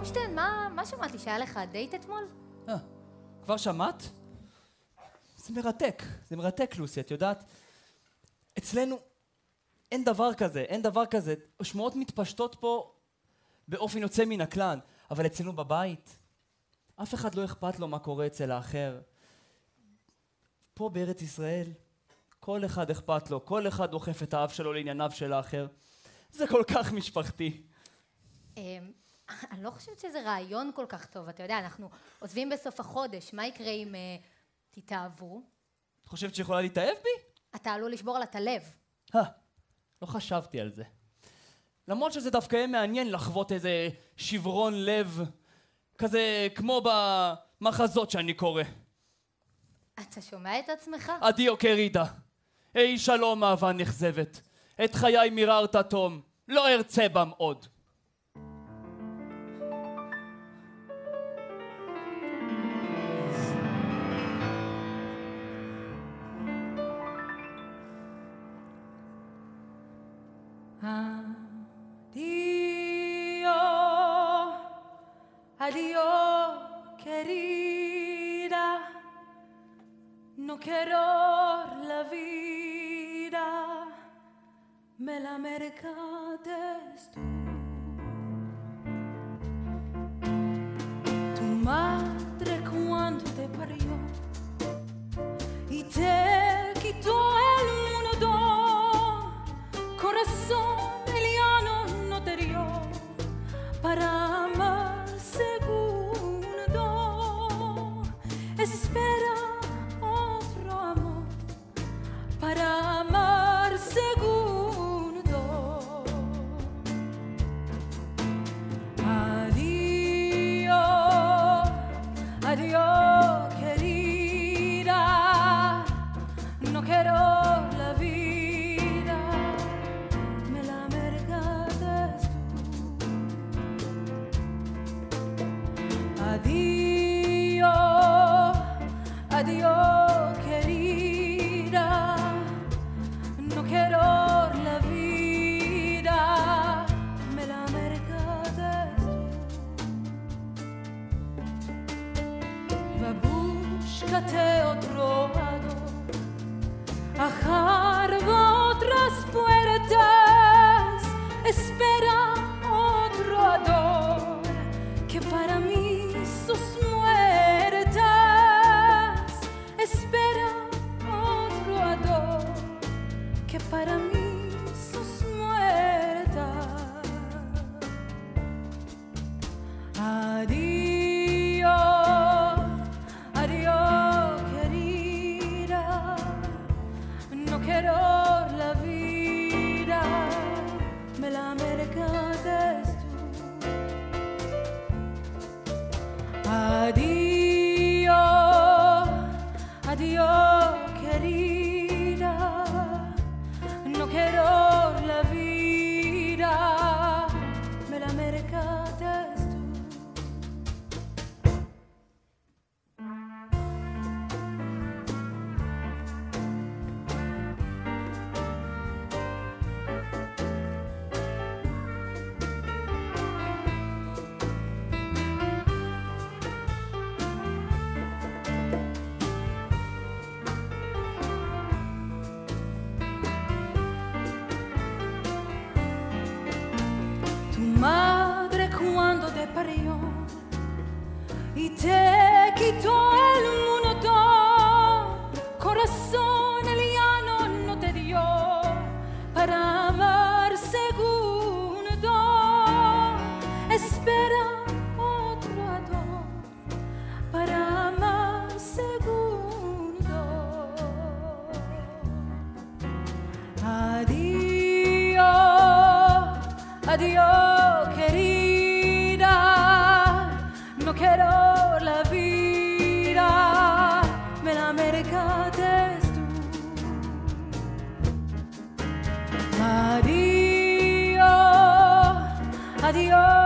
ממש שמעתי שהיה לך דייט אתמול. אה, כבר שמעת? זה מרתק, זה מרתק, לוסי, את יודעת? אצלנו אין דבר כזה, אין דבר כזה. שמועות מתפשטות פה באופן יוצא מן הכלל, אבל אצלנו בבית, אף אחד לא אכפת לו מה קורה אצל האחר. פה בארץ ישראל, כל אחד אכפת לו, כל אחד דוחף את האף שלו לענייניו של האחר. זה כל כך משפחתי. אני לא חושבת שזה רעיון כל כך טוב. אתה יודע, אנחנו עוזבים בסוף החודש, מה יקרה אם אה, תתאהבו? את חושבת שיכולה להתאהב בי? אתה עלול לשבור לה את הלב. אה, לא חשבתי על זה. למרות שזה דווקא יהיה מעניין לחוות איזה שברון לב, כזה כמו במחזות שאני קורא. אתה שומע את עצמך? אדיו קרידה, היי שלום אהבה נכזבת, את חיי מיררת תום, לא ארצה בם עוד. Adiós, adiós, querida. No quiero la vida, me la mercates tú. Tu madre coração. Addio, addio querida, no quiero la vida, me la tu. Va, otro lado, ajá. Adi. Cuando te quitó el mundo, corazón eliano no te dio para amar segundo. Espera otro para amar segundo. Adiós, adiós, querida. adios.